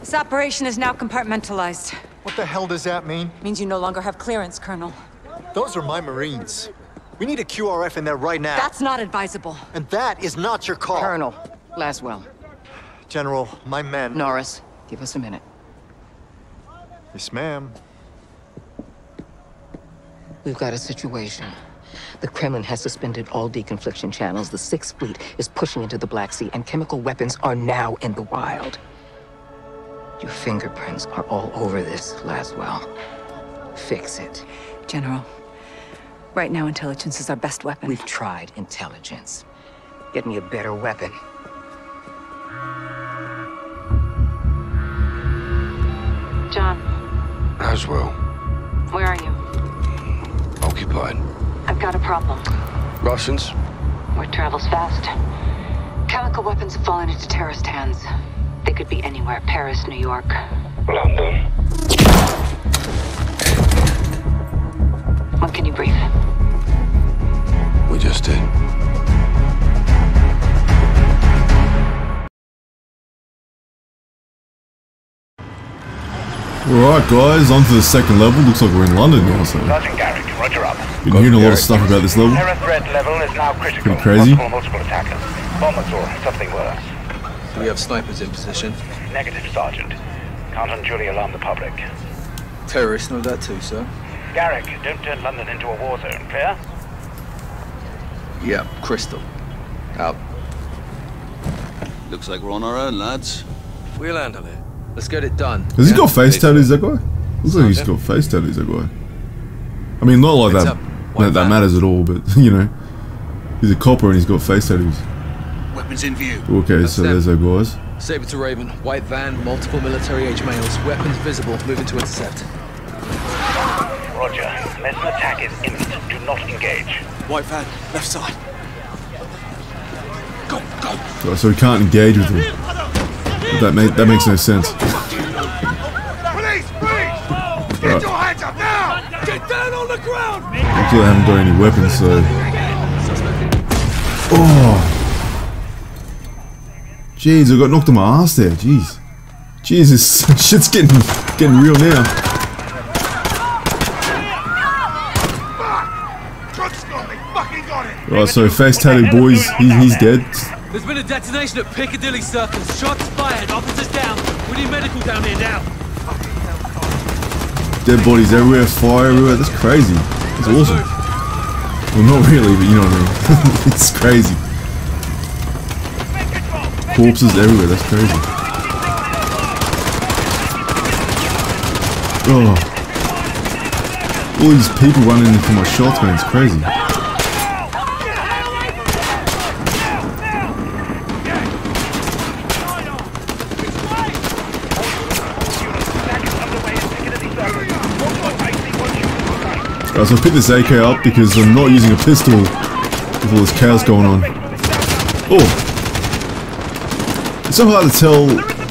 This operation is now compartmentalized. What the hell does that mean? Means you no longer have clearance, Colonel. Those are my Marines. We need a QRF in there right now. That's not advisable. And that is not your call. Colonel, Laswell. General, my men... Norris, give us a minute. Yes, ma'am. We've got a situation. The Kremlin has suspended all deconfliction channels. The Sixth Fleet is pushing into the Black Sea, and chemical weapons are now in the wild. Your fingerprints are all over this, Laswell. Fix it. General, right now intelligence is our best weapon. We've tried intelligence. Get me a better weapon. John, Laswell, where are you? occupied. I've got a problem. Russians? Word travels fast. Chemical weapons have fallen into terrorist hands. They could be anywhere. Paris, New York. London. When can you brief? We just did. Alright guys, on to the second level. Looks like we're in London now, so Sergeant Garrick, roger up. been hearing a lot of stuff about this level. Terror threat level is now critical. Pretty crazy. Possible multiple attackers. Bombers or something worse. Do we have snipers in position? Negative, Sergeant. Can't unduly alarm the public. Terrorists know that too, sir. Garrick, don't turn London into a war zone, clear? Yeah, Crystal. Out. Looks like we're on our own, lads. We'll handle it. Let's get it done. Has he got face tattoos, that guy? Looks like he's got face tattoos, that guy. I mean, not like Heads that, up. that, that matters at all, but, you know. He's a copper and he's got face tattoos. Weapons in view. Okay, That's so them. there's our guys. Saber to Raven. White van, multiple military-age males. Weapons visible. Moving to intercept. Roger. Unless an attack is imminent, do not engage. White van, left side. Go, go. So, so we can't engage with them. That, make, that makes no sense. Police, police! Right. your hands up now! Get down on the ground! Luckily I haven't got any weapons, so... Oh! Jeez, I got knocked on my ass there, jeez. Jesus, shit's getting, getting real now. fucking got it! Right, so face tattoo boys, he, he's dead. There's been a detonation at Piccadilly Circus. Shots fired. Officers down. We need medical down here now. Dead bodies everywhere, fire everywhere, that's crazy. That's awesome. Well, not really, but you know what I mean. it's crazy. Corpses everywhere, that's crazy. Oh. All these people running for my shots, man, it's crazy. Right, so I picked this AK up because I'm not using a pistol with all this chaos going on. Oh! It's so hard to tell,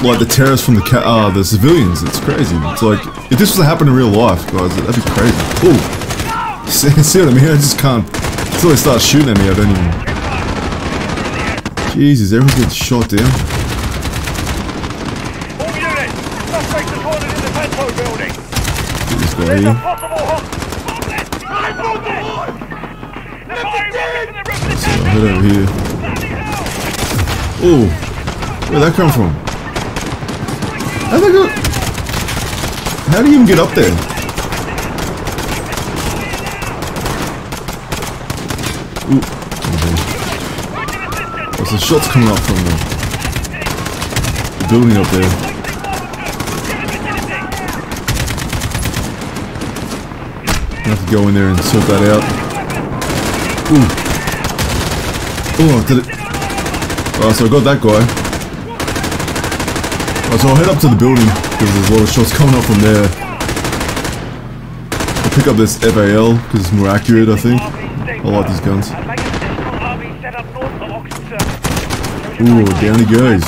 like, the terrorists from the ca uh, the civilians. It's crazy. It's like, if this was to happen in real life, guys, that'd be crazy. Oh! See, see what I mean? I just can't... Until they start shooting at me, I don't even... Jesus, everyone's getting shot down. Get this guy here. head over here. Oh! Where'd that come from? How'd they go... How do you even get up there? Ooh. Okay. Oh, so shots coming up from the, building up there. I have to go in there and sort that out. Ooh. Oh, did it? Alright, so I got that guy. Alright, so I'll head up to the building because there's a lot of shots coming up from there. I'll pick up this FAL because it's more accurate, I think. I like these guns. Ooh, down he goes.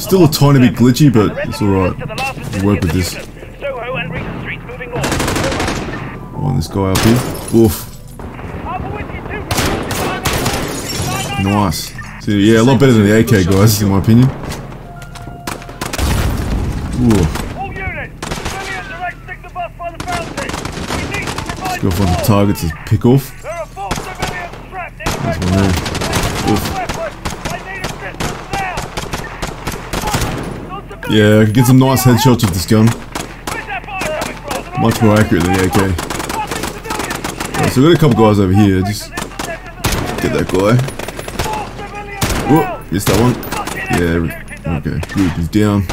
Still a tiny bit glitchy, but it's alright. We'll work with this. Oh, this guy up here. Oof. Nice. So Dude, yeah, a lot better than the AK, guys, in my opinion. Ooh, All units, civilian direct signal bus by the fountain. We need to provide go find the support. target to pick off. There are four civilians trapped in the There's one there. zone. They have weapons. I need assistance now. Those civilians Yeah, I can get some nice headshots with this gun. Where's that fire coming from? Much more accurate than the AK. Right, so we got a couple guys over here. Just get that guy. Missed that one. Yeah, okay, good. He's down.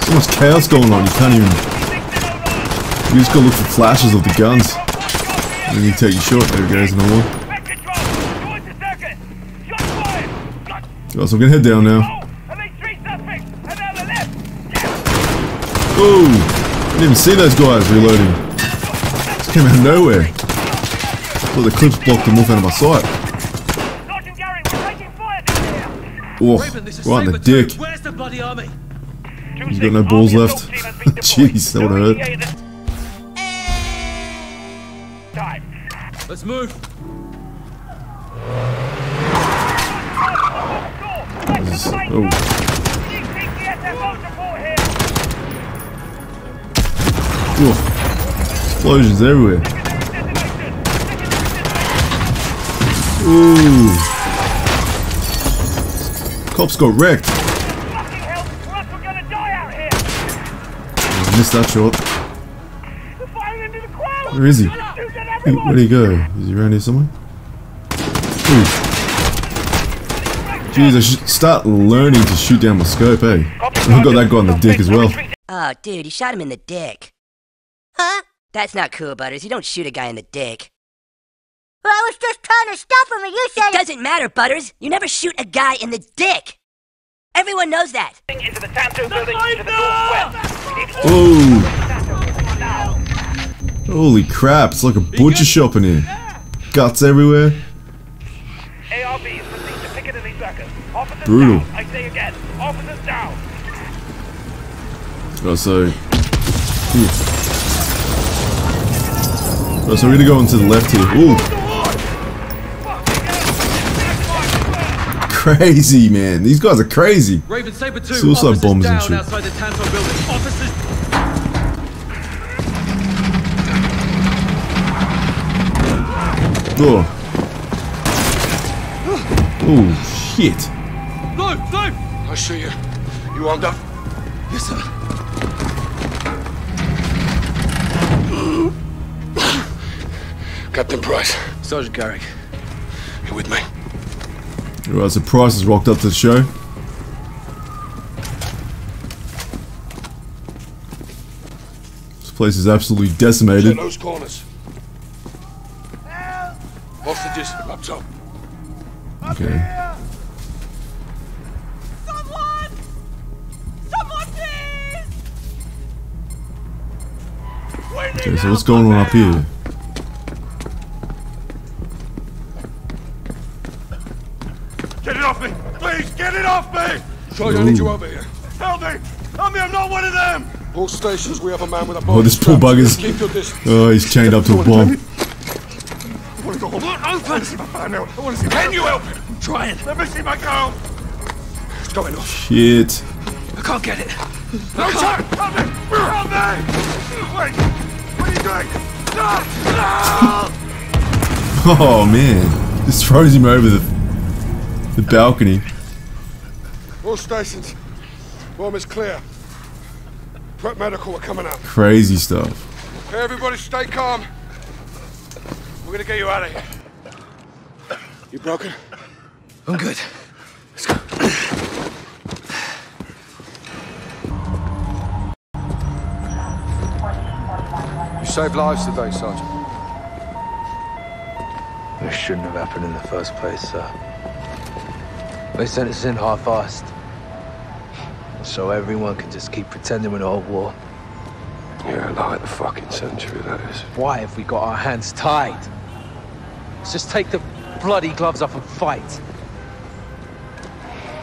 So much chaos going on. You can't even. You just gotta look for flashes of the guns. And then you take your shot. There goes, another one. Guys, I'm gonna head down now. Oh! I didn't even see those guys reloading. Just came out of nowhere. Thought the clips blocked them off out of my sight. Sergeant Garrick, we're taking fire down here. Oh, right in the dick. Where's the? He's got no balls left. Jeez, that would hurt. Let's move. Is- oh, oh, explosions everywhere. Ooh. Cops got wrecked. I missed that shot. Where is he? Where'd he go? Is he around here somewhere? Ooh. Jeez, I should start learning to shoot down my scope, eh? I got that guy in the dick as well. Oh, dude, you shot him in the dick. Huh? That's not cool, Butters. You don't shoot a guy in the dick. Well, I was just trying to stop him and you said It doesn't matter, Butters. You never shoot a guy in the dick. Everyone knows that. Into the Tanto building to the northwest. We Oh, holy crap! It's like a butcher shop in here. Guts everywhere. ARVs proceed to Piccadilly Circus. Officers Brutal. down. I say again, officers down. Oh, so. Ooh. Oh, so we're gonna go on to the left here. Ooh, crazy man! These guys are crazy. Raven Saber 2. Suicide officers bombers and down shit. outside the Tanto building. Officers. Oh. Oh shit! No, no. I see you. You armed up? Yes, sir. Captain Price, Sergeant Garrick. you with me? Alright, so Price has rocked up to the show. This place is absolutely Check decimated. those corners. Hostages, up top. Okay. Someone! Someone, please! Okay, so what's going on up here? It off me! Charlie, I need you over here. Help me! Help me, I'm not one of them! All stations, we have a man with a bomb. Oh, this poor strapped. bugger's. Keep your distance. Oh, he's chained up to a bomb. I want to go home. I want to see my family. I want to see Can you help him? I'm trying. Let me see my girl. It's going off. Shit. I can't get it. No, sir! Help me! Help me! Wait! What are you doing? No! No! Oh man. Just throws him over the the balcony. All stations, bomb is clear. Prep medical are coming out. Crazy stuff. Hey, everybody, stay calm. We're gonna get you out of here. You broken? I'm good. Let's go. You saved lives today, Sergeant. This shouldn't have happened in the first place, sir. They sent us in half-assed. So everyone can just keep pretending we're not at war. Yeah, like the fucking century, that is. Why have we got our hands tied? Let's just take the bloody gloves off and fight.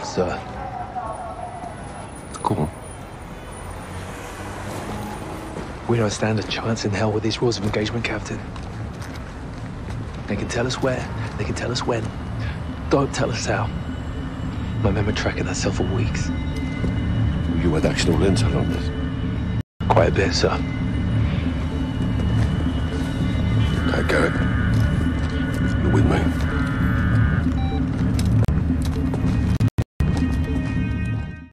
Sir, Go on. we don't stand a chance in hell with these rules of engagement, Captain. They can tell us where, they can tell us when. Don't tell us how. My men were tracking that cell for weeks. You had actual intel on this? Quite a bit, sir. Okay, Garrick. You're with me.